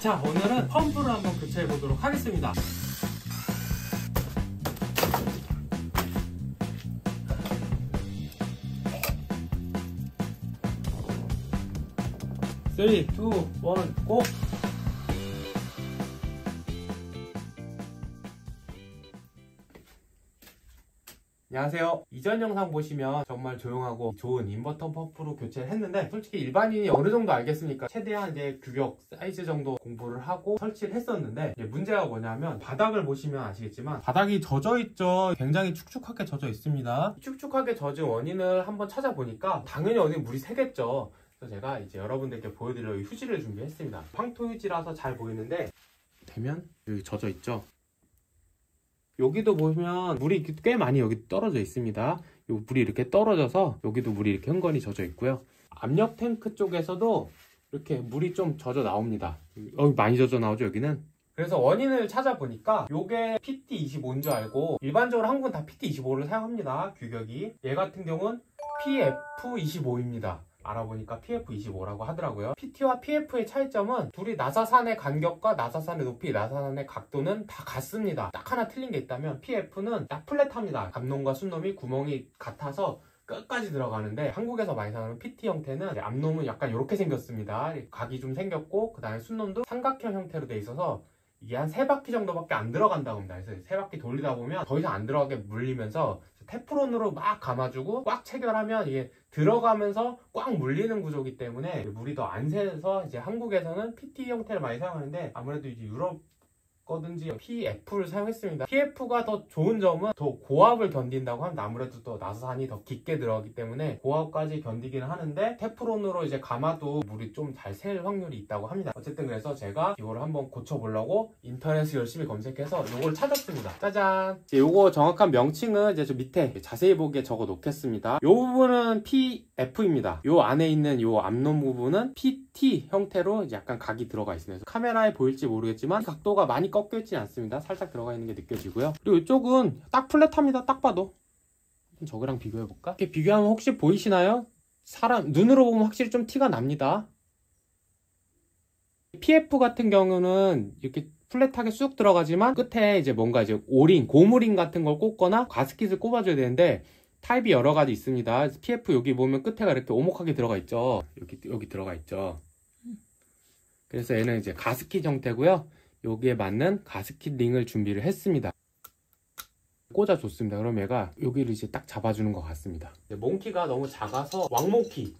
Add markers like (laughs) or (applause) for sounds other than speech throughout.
자 오늘은 펌프를 한번 교체해 보도록 하겠습니다 three, two, one, go! 안녕하세요. 이전 영상 보시면 정말 조용하고 좋은 인버터 펌프로 교체를 했는데 솔직히 일반인이 어느 정도 알겠습니까? 최대한 이제 규격 사이즈 정도 공부를 하고 설치를 했었는데 문제가 뭐냐면 바닥을 보시면 아시겠지만 바닥이 젖어 있죠. 굉장히 축축하게 젖어 있습니다. 축축하게 젖은 원인을 한번 찾아보니까 당연히 어디 물이 새겠죠. 그래서 제가 이제 여러분들께 보여드릴 휴지를 준비했습니다. 황토 휴지라서 잘 보이는데 되면 여기 젖어 있죠. 여기도 보시면 물이 꽤 많이 여기 떨어져 있습니다. 요 물이 이렇게 떨어져서 여기도 물이 이렇게 흥건히 젖어 있고요. 압력 탱크 쪽에서도 이렇게 물이 좀 젖어 나옵니다. 어, 많이 젖어 나오죠 여기는. 그래서 원인을 찾아보니까 이게 PT25인 줄 알고 일반적으로 한국은 다 PT25를 사용합니다. 규격이. 얘 같은 경우는 PF25입니다. 알아보니까 PF25라고 하더라고요. PT와 PF의 차이점은 둘이 나사산의 간격과 나사산의 높이, 나사산의 각도는 다 같습니다. 딱 하나 틀린 게 있다면 PF는 딱 플랫합니다. 감놈과 순놈이 구멍이 같아서 끝까지 들어가는데 한국에서 많이 사용하는 PT 형태는 앞놈은 약간 이렇게 생겼습니다. 각이 좀 생겼고 그 다음에 순놈도 삼각형 형태로 돼 있어서 이게 한세 바퀴 정도밖에 안 들어간다고 합니다. 그래서 세 바퀴 돌리다 보면 더 이상 안 들어가게 물리면서 테프론으로 막 감아주고 꽉 체결하면 이게 들어가면서 꽉 물리는 구조기 때문에 물이 더 안 새서 이제 한국에서는 PT 형태를 많이 사용하는데 아무래도 이제 유럽 거든지 PF를 사용했습니다. PF가 더 좋은 점은 더 고압을 견딘다고 하면 아무래도 또 나사산이 더 깊게 들어가기 때문에 고압까지 견디기는 하는데 테프론으로 이제 감아도 물이 좀 잘 셀 확률이 있다고 합니다. 어쨌든 그래서 제가 이거를 한번 고쳐보려고 인터넷을 열심히 검색해서 이걸 찾았습니다. 짜잔! 이거 정확한 명칭은 이제 저 밑에 자세히 보기에 적어 놓겠습니다. 이 부분은 PF입니다. 이 안에 있는 이 앞놈 부분은 PT 형태로 약간 각이 들어가 있습니다. 카메라에 보일지 모르겠지만 각도가 많이 꺾여 있지 않습니다. 살짝 들어가 있는 게 느껴지고요. 그리고 이쪽은 딱 플랫합니다. 딱 봐도. 저거랑 비교해볼까? 이렇게 비교하면 혹시 보이시나요? 사람, 눈으로 보면 확실히 좀 티가 납니다. PF 같은 경우는 이렇게 플랫하게 쑥 들어가지만 끝에 이제 뭔가 이제 오링, 고무링 같은 걸 꽂거나 가스킷을 꼽아줘야 되는데 타입이 여러 가지 있습니다. PF 여기 보면 끝에가 이렇게 오목하게 들어가 있죠. 여기, 여기 들어가 있죠. 그래서 얘는 이제 가스킷 형태고요. 여기에 맞는 가스킷 링을 준비를 했습니다. 꽂아줬습니다. 그럼 얘가 여기를 이제 딱 잡아주는 것 같습니다. 몽키가 너무 작아서 왕몽키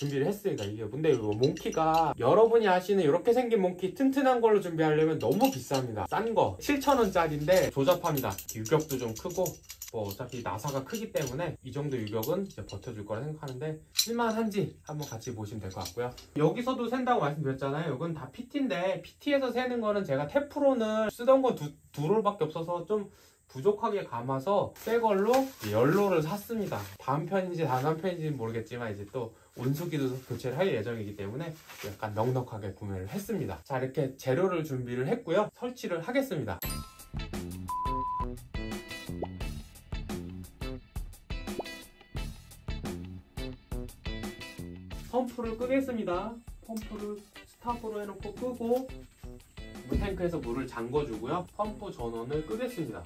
준비를 했으니까 이게 근데 몽키가 여러분이 아시는 이렇게 생긴 몽키 튼튼한 걸로 준비하려면 너무 비쌉니다. 싼 거 7,000원짜리인데 조잡합니다. 유격도 좀 크고 뭐 어차피 나사가 크기 때문에 이 정도 유격은 이제 버텨줄 거라 생각하는데 쓸만한지 한번 같이 보시면 될 것 같고요. 여기서도 샌다고 말씀드렸잖아요. 이건 다 PT인데 PT에서 세는 거는 제가 테프론을 쓰던 거 두, 두 롤밖에 없어서 좀 부족하게 감아서 새 걸로 연로를 샀습니다. 다음 편인지 다음 편인지 모르겠지만 이제 또 온수기도 교체를 할 예정이기 때문에 약간 넉넉하게 구매를 했습니다. 자 이렇게 재료를 준비를 했고요. 설치를 하겠습니다 펌프를 끄겠습니다. 펌프를 스탑으로 해놓고 끄고 물탱크에서 물을 잠궈주고요. 펌프 전원을 끄겠습니다.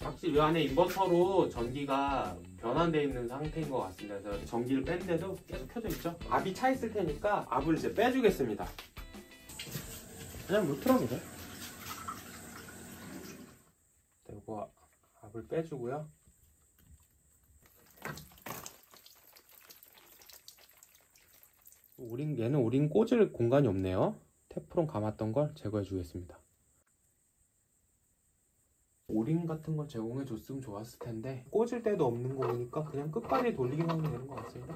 확실히 이 안에 인버터로 전기가 변환되어 있는 상태인 것 같습니다. 그래서 전기를 뺀데도 계속 켜져 있죠. 압이 차 있을 테니까 압을 이제 빼주겠습니다. 그냥 물 틀어보세요. 이거 압을 빼주고요. 오링, 얘는 오링 꽂을 공간이 없네요. 테프론 감았던 걸 제거해 주겠습니다. 오링 같은 걸 제공해 줬으면 좋았을 텐데 꽂을 데도 없는 거 보니까 그냥 끝까지 돌리기만 하면 되는 것 같습니다.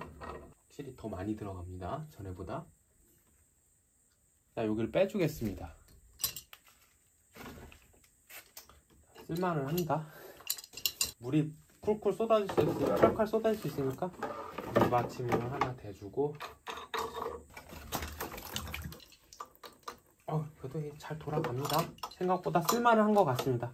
확실히 더 많이 들어갑니다. 전에보다. 자, 여기를 빼주겠습니다. 쓸만은 합니다. 물이 쿨쿨 쏟아질 수 있으니까, 칼칼 쏟아질 수 있으니까 물받침을 하나 대주고 어, 그래도 잘 돌아갑니다. 생각보다 쓸만한 것 같습니다.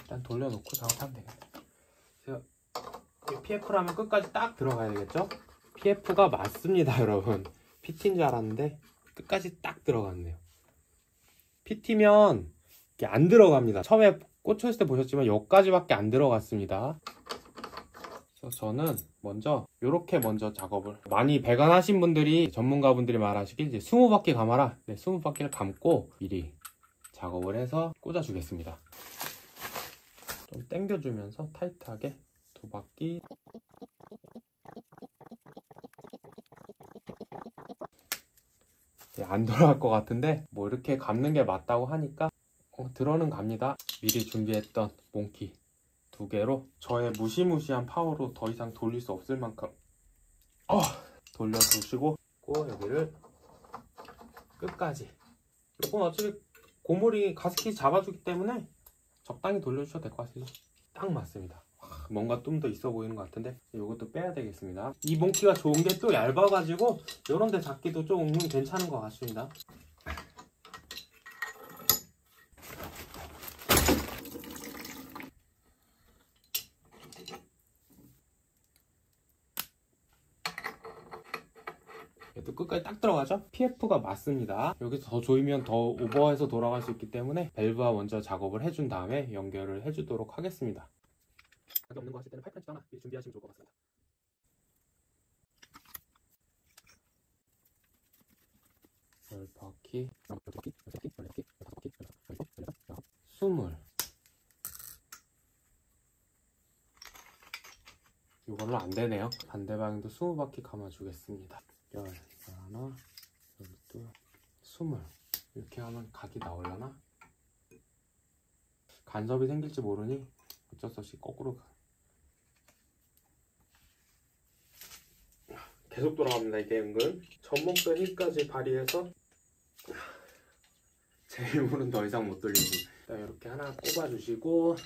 일단 돌려놓고 작업하면 되겠다. PF라면 끝까지 딱 들어가야 되겠죠? PF가 맞습니다, (laughs) 여러분. PT인 줄 알았는데 끝까지 딱 들어갔네요. PT면 안 들어갑니다. 처음에 꽂혔을 때 보셨지만 여기까지밖에 안 들어갔습니다. 저는 먼저 이렇게 먼저 작업을 많이 배관하신 분들이 전문가분들이 말하시길 이제 20바퀴 감아라. 네, 20바퀴를 감고 미리 작업을 해서 꽂아 주겠습니다. 좀 당겨주면서 타이트하게 두 바퀴 네, 안 돌아갈 것 같은데 뭐 이렇게 감는 게 맞다고 하니까 어, 들어는 갑니다. 미리 준비했던 몽키 두 개로 저의 무시무시한 파워로 더 이상 돌릴 수 없을 만큼 어, 돌려주시고 고 여기를 끝까지 이건 어차피 고무리 가스키 잡아주기 때문에 적당히 돌려주셔도 될 것 같습니다. 딱 맞습니다. 와, 뭔가 좀 더 있어 보이는 것 같은데 이것도 빼야 되겠습니다. 이 몽키가 좋은 게 또 얇아가지고 이런 데 잡기도 좀 은근 괜찮은 것 같습니다. 얘도 끝까지 딱 들어가죠? PF가 맞습니다. 여기서 더 조이면 더 오버해서 돌아갈 수 있기 때문에 밸브와 먼저 작업을 해준 다음에 연결을 해주도록 하겠습니다. 각이 없는 거 하실 때는 파이프렌치 하나 미리 준비하시면 좋을 것 같습니다. 열 바퀴, 열 바퀴, 열 바퀴, 열 바퀴, 열 바퀴, 열 여섯, 열일곱, 열여덟, 스물. 이걸로 안 되네요. 반대 방향도 스무 바퀴 감아주겠습니다. 열 하나, 열둘, 스물. 이렇게 하면 각이 나오려나? 간섭이 생길지 모르니 어쩔 수 없이 거꾸로 가. 계속 돌아갑니다 이게 은근 전목선 힘까지 발휘해서 제 힘으로는 더 이상 못 돌리고 일단 이렇게 하나 꼽아주시고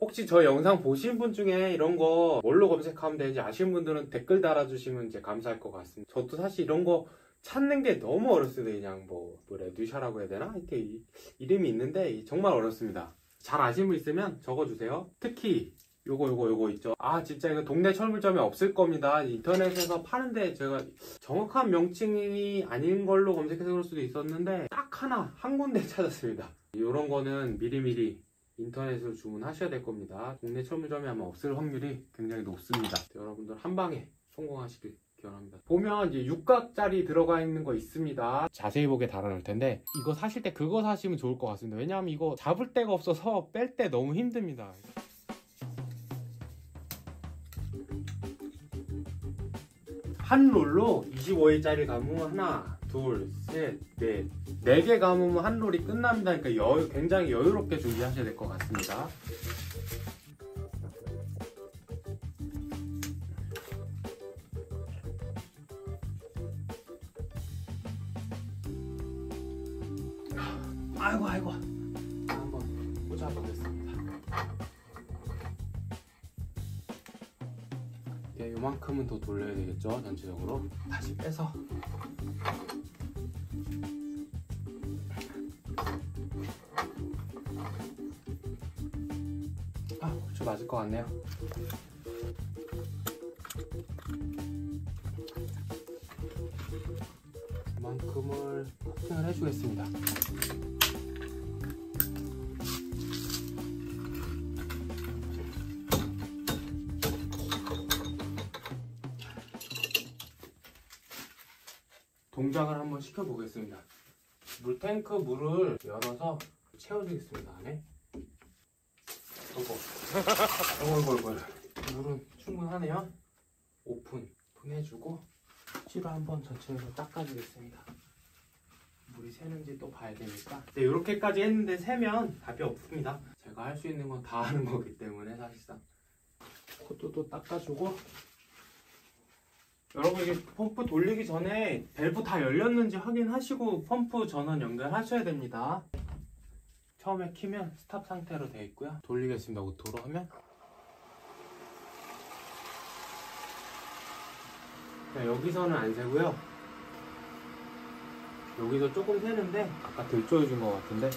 혹시 저 영상 보신 분 중에 이런 거 뭘로 검색하면 되는지 아시는 분들은 댓글 달아주시면 이제 감사할 것 같습니다. 저도 사실 이런 거 찾는 게 너무 어렵습니다. 그냥 뭐, 뭐 레드샤라고 해야 되나? 이렇게 이, 이름이 있는데 정말 어렵습니다. 잘 아시는 분 있으면 적어주세요. 특히 요거 요거 요거 있죠. 아 진짜 이거 동네 철물점에 없을 겁니다. 인터넷에서 파는데 제가 정확한 명칭이 아닌 걸로 검색해서 그럴 수도 있었는데 딱 하나 한 군데 (laughs) 찾았습니다. 이런 거는 미리미리 인터넷으로 주문하셔야 될 겁니다. 국내 철물점에 아마 없을 확률이 굉장히 높습니다. 여러분들 한 방에 성공하시길 기원합니다. 보면 이제 육각짜리 들어가 있는 거 있습니다. 자세히 보게 달아놓을 텐데 이거 사실 때 그거 사시면 좋을 것 같습니다. 왜냐하면 이거 잡을 데가 없어서 뺄 때 너무 힘듭니다. 한 롤로 25일짜리 감으면 하나, 둘, 셋, 넷, 네 개 감으면 한 롤이 끝납니다. 그러니까 여유, 굉장히 여유롭게 준비하셔야 될 것 같습니다. 예, 요만큼은 더 돌려야 되겠죠 전체적으로 다시 빼서 아, 고추 맞을 것 같네요. 이만큼을 커팅을 해주겠습니다. 동작을 한번 시켜보겠습니다. 물탱크 물을 열어서 채워주겠습니다. 안에. 어이구. 어이구. 물은 충분하네요. 오픈. 오픈해주고 치로 한번 전체적으로 닦아주겠습니다. 물이 새는지 또 봐야 되니까. 네, 이렇게까지 했는데 새면 답이 없습니다. 제가 할 수 있는 건 다 하는 거기 때문에 사실상. 코트도 닦아주고 여러분 이게 펌프 돌리기 전에 밸브 다 열렸는지 확인하시고 펌프 전원 연결하셔야 됩니다. 처음에 키면 stop 상태로 되어 있고요. 돌리겠습니다. auto로 하면 자, 여기서는 안 새고요. 여기서 조금 새는데 아까 덜 조여준 것 같은데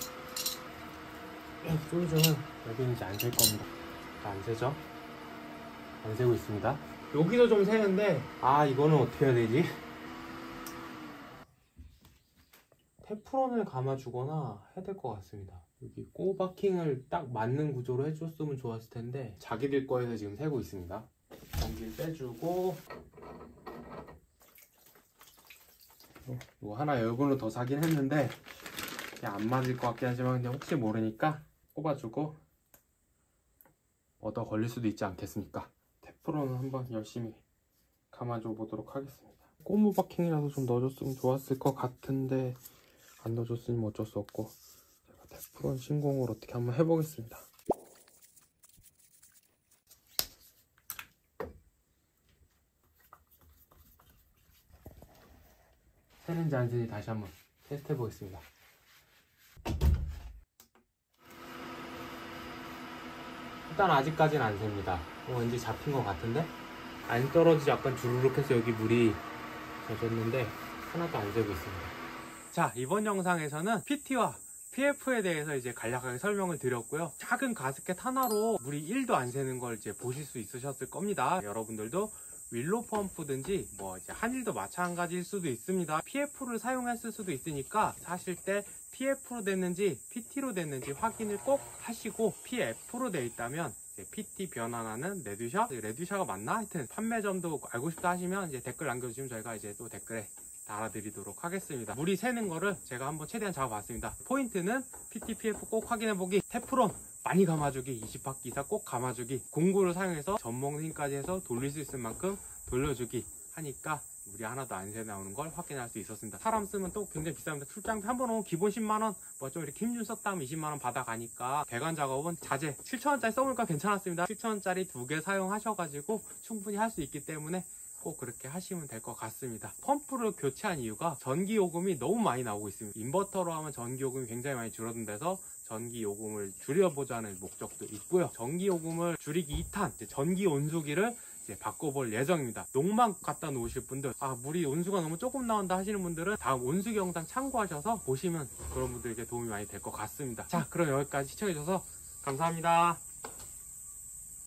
조여주면 여기는 이제 안 샐 겁니다 안 새죠? 안 새고 있습니다 여기서 좀 새는데 아 이거는 어떻게 해야 되지? 테프론을 감아주거나 해야 될 것 같습니다. 여기 꼬바킹을 딱 맞는 구조로 해줬으면 좋았을 텐데 자기들 거에서 지금 새고 있습니다. 전기를 빼주고. 어, 이거 하나 열분으로 더 사긴 했는데 안 맞을 것 같긴 하지만 그냥 혹시 모르니까 꼽아주고 얻어 걸릴 수도 있지 않겠습니까? 테 프론은 한번 열심히 감아줘 보도록 하겠습니다. 고무 바킹이라도 좀 넣어줬으면 좋았을 것 같은데 안 넣어줬으니 뭐 어쩔 수 없고 제가 테프론 신공을 어떻게 한번 해보겠습니다. 새는지 안 새는지 다시 한번 테스트 해보겠습니다 일단 아직까지는 안 셉니다. 어, 왠지 잡힌 것 같은데? 안 떨어지지 약간 주르륵 해서 여기 물이 젖었는데 하나도 안 새고 있습니다. 자 이번 영상에서는 PT와 PF에 대해서 이제 간략하게 설명을 드렸고요. 작은 가스켓 하나로 물이 1도 안 새는 걸 이제 보실 수 있으셨을 겁니다. 여러분들도 윌로 펌프든지 뭐 이제 한일도 마찬가지일 수도 있습니다. PF를 사용했을 수도 있으니까 사실 때 PF로 됐는지 PT로 됐는지 확인을 꼭 하시고 PF로 돼 있다면 PT 변환하는 레듀샤? 레듀샤가 맞나? 하여튼 판매점도 알고 싶다 하시면 이제 댓글 남겨주시면 저희가 이제 또 댓글에 달아드리도록 하겠습니다. 물이 새는 거를 제가 한번 최대한 잡아봤습니다. 포인트는 PT, PF 꼭 확인해보기. 테프론 많이 감아주기 20바퀴 이상 꼭 감아주기 공구를 사용해서 젖먹는 힘까지 해서 돌릴 수 있을 만큼 돌려주기 하니까 물이 하나도 안 새 나오는 걸 확인할 수 있었습니다. 사람 쓰면 또 굉장히 비쌉니다 출장비 한 번 오면 기본 10만원 뭐 좀 이렇게 힘 좀 썼다 하면 20만원 받아가니까 배관 작업은 자재 7천원짜리 써보니까 괜찮았습니다. 7천원짜리 두 개 사용하셔가지고 충분히 할 수 있기 때문에 꼭 그렇게 하시면 될 것 같습니다. 펌프를 교체한 이유가 전기 요금이 너무 많이 나오고 있습니다. 인버터로 하면 전기 요금이 굉장히 많이 줄어든대서 전기 요금을 줄여보자는 목적도 있고요. 전기 요금을 줄이기 2탄 전기 온수기를 바꿔볼 예정입니다. 농막 갖다 놓으실 분들 아 물이 온수가 너무 조금 나온다 하시는 분들은 다음 온수기 영상 참고하셔서 보시면 그런 분들에게 도움이 많이 될 것 같습니다. 자 그럼 여기까지 시청해주셔서 감사합니다